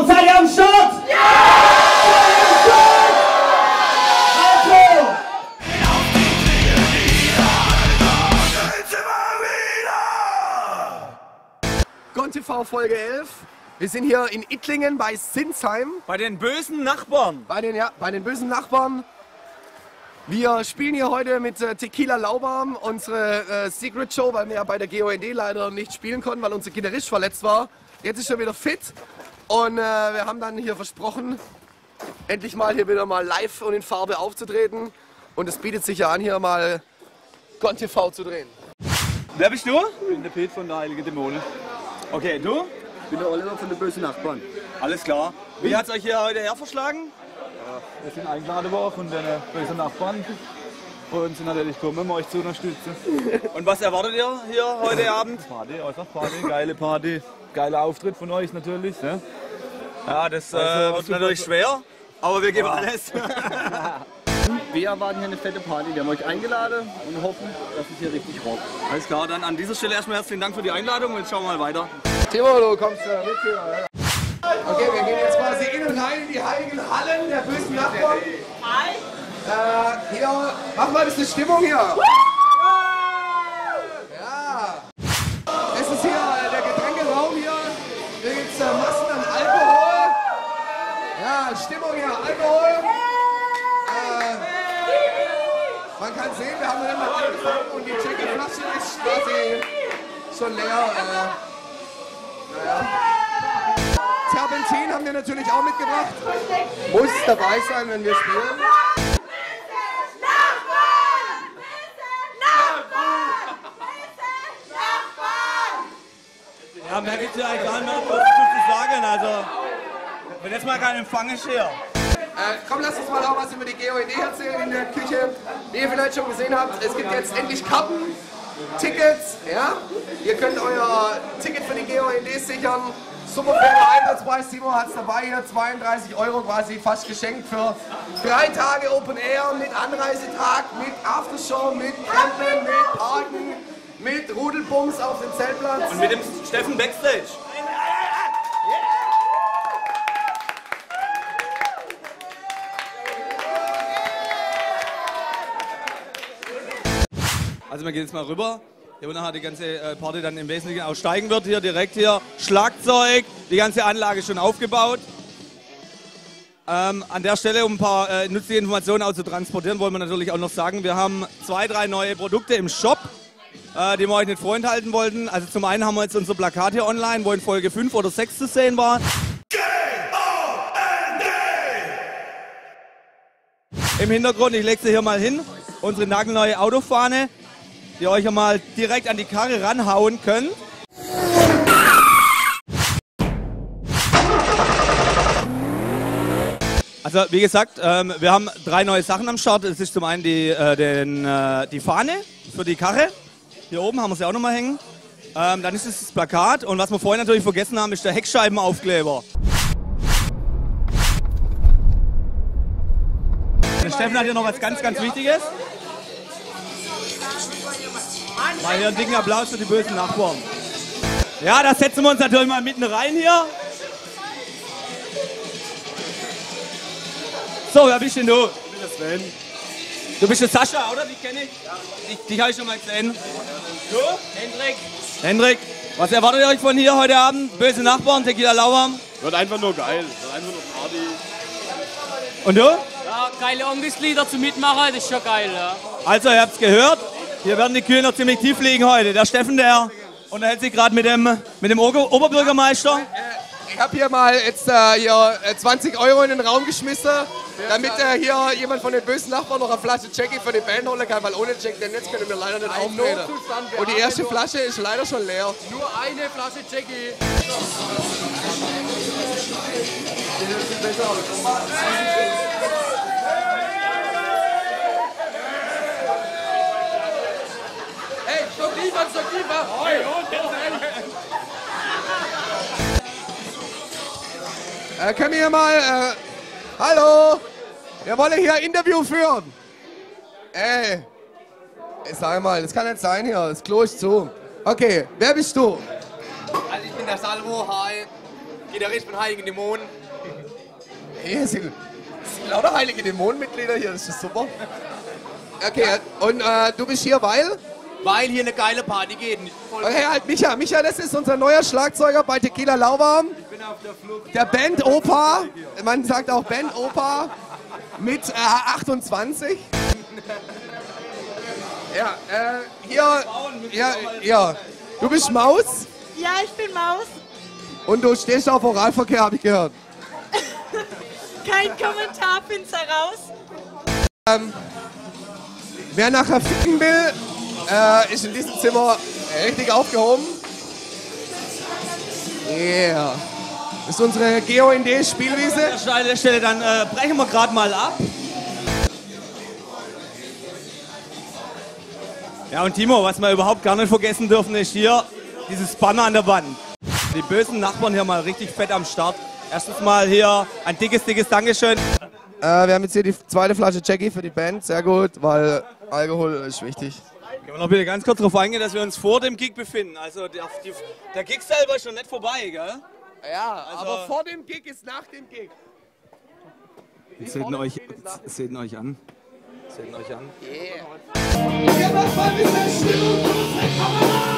Nachbarn, seid ihr am Start? Ja! Also, Gon TV Folge 11. Wir sind hier in Ittlingen bei Sinsheim, Bei den bösen Nachbarn. bei den, ja, bei den bösen Nachbarn. Wir spielen hier heute mit äh, Tequila Laubarm unsere äh, Secret Show, weil wir ja bei der GOND leider nicht spielen konnten, weil unser Gitarrist verletzt war. Jetzt ist er wieder fit und äh, wir haben dann hier versprochen, endlich mal hier wieder mal live und in Farbe aufzutreten. Und es bietet sich ja an, hier mal Gon TV zu drehen. Wer bist du? Ich bin der Pete von der Heilige Dämone. Okay, du? Ich bin der Oliver von den bösen Nachbarn. Alles klar. Wie hat's euch hier heute her verschlagen? Wir sind eingeladen worden von den bösen Nachbarn und sind natürlich gekommen, um euch zu unterstützen. Und was erwartet ihr hier heute Abend? Party, einfach Party, geile Party. Geiler Auftritt von euch natürlich. Ne? Ja, das äh, Also, wird super. natürlich schwer, aber wir geben alles. Wir erwarten hier eine fette Party. Wir haben euch eingeladen und hoffen, dass es hier richtig rockt. Alles klar, dann an dieser Stelle erstmal herzlichen Dank für die Einladung und jetzt schauen wir mal weiter. Timo, du kommst äh, mit hier. Okay, wir gehen jetzt quasi in und rein in die heiligen Hallen der bösen Nachbarn. Hi. Äh, hier, mach mal ein bisschen Stimmung hier. Ja. Es ist hier äh, der Getränkeraum hier. Hier gibt es äh, Massen an Alkohol. Ja, Stimmung hier, Alkohol. Äh, man kann sehen, wir haben dann mal angefangen und die Jackie-Flasche ist quasi schon leer. Äh, Terpentin haben wir natürlich auch mitgebracht. Muss dabei sein, wenn wir spielen. Ja, mehr gibt's ja eigentlich gar nicht mehr zu sagen. Also, wenn jetzt mal kein Empfang ist hier. Äh, komm, lass uns mal auch was über die GOED erzählen in der Küche. Wie ihr vielleicht schon gesehen habt, es gibt jetzt endlich Karten, Tickets. Ja? Ihr könnt euer Ticket für die GOED sichern. Super fairer Einsatzpreis. Timo hat es dabei hier. 32 Euro quasi fast geschenkt für drei Tage Open Air mit Anreisetag, mit Aftershow, mit Campen, mit Parken, mit Rudelbums auf dem Zeltplatz. Und mit dem Steffen Backstage. Also wir gehen jetzt mal rüber. Hier wo nachher die ganze äh, Party dann im Wesentlichen auch steigen wird. Hier direkt hier Schlagzeug, die ganze Anlage ist schon aufgebaut. Ähm, an der Stelle, um ein paar äh, nützliche Informationen auch zu transportieren, wollen wir natürlich auch noch sagen, wir haben zwei, drei neue Produkte im Shop, äh, die wir euch nicht vorenthalten wollten. Also zum einen haben wir jetzt unser Plakat hier online, wo in Folge 5 oder 6 zu sehen war. Im Hintergrund, ich lege sie hier mal hin, unsere nagelneue Autofahne, die ihr euch ja mal direkt an die Karre ranhauen könnt. Also wie gesagt, ähm, wir haben drei neue Sachen am Start. Es ist zum einen die, äh, den, äh, die Fahne für die Karre. Hier oben haben wir sie auch nochmal hängen. Ähm, dann ist es das Plakat und was wir vorhin natürlich vergessen haben, ist der Heckscheibenaufkleber. Der Steffen hat hier noch was ganz, ganz Wichtiges. Mal hier einen dicken Applaus für die bösen Nachbarn. Ja, da setzen wir uns natürlich mal mitten rein hier. So, wer bist denn du? Ich bin der Sven. Du bist der Sascha, oder? Die kenne ich. Dich, dich habe ich schon mal gesehen. Du? Hendrik. Hendrik. Was erwartet ihr euch von hier heute Abend? Böse Nachbarn, Tequila Lauwarm. Wird einfach nur geil. Wird einfach nur Party. Und du? Ja, geile Onkelslieder zum Mitmachen, das ist schon geil, ja. Also, ihr habt es gehört. Hier werden die Kühe noch ziemlich tief liegen heute. Der Steffen, der unterhält sich gerade mit dem, mit dem Ober Oberbürgermeister. Ich habe hier mal jetzt äh, hier äh, 20 Euro in den Raum geschmissen, damit äh, hier jemand von den bösen Nachbarn noch eine Flasche Jackie für die Band holen kann, weil ohne Jack denn jetzt können wir leider nicht auftreten. Und die erste Flasche ist leider schon leer. Nur eine Flasche Jackie. Hey, stopp lieber, stopp lieber! Äh, können wir hier mal, äh, hallo, wir wollen hier ein Interview führen. Ey, ich sag mal, das kann nicht sein hier, das Klo ist zu. Okay, wer bist du? Also ich bin der Salvo, hi. Gitarrist von Heiligen Dämonen. Hier sind, sind lauter heilige Dämonenmitglieder hier, das ist super. Okay, und äh, du bist hier, weil? Weil hier eine geile Party geht. Voll Okay, halt Micha. Micha, das ist unser neuer Schlagzeuger bei Tequila Lauwarm. Der Band Opa. Man sagt auch Band Opa. Mit äh, 28. Ja, äh, hier. Ja, ja. Du bist Maus Ja, ich bin Maus. und du stehst auf Oralverkehr, habe ich gehört. Kein Kommentar, find's heraus. Wer nachher ficken will, äh, ist in diesem Zimmer richtig aufgehoben. Yeah. Das ist unsere GeoND-Spielwiese. An der Stelle, dann äh, brechen wir gerade mal ab. Ja, und Timo, was wir überhaupt gar nicht vergessen dürfen, ist hier dieses Banner an der Wand. Die bösen Nachbarn hier mal richtig fett am Start. Erstens mal hier ein dickes, dickes Dankeschön. Äh, wir haben jetzt hier die zweite Flasche Jackie für die Band. Sehr gut, weil Alkohol ist wichtig. Können wir noch bitte ganz kurz darauf eingehen, dass wir uns vor dem Gig befinden. Also der, die, der Gig selber ist schon nicht vorbei, gell? Ja, Also- aber vor dem Gig ist nach dem Gig. Seht ihn euch, seht euch an. Seht euch an. Mal ein bisschen Stimmung.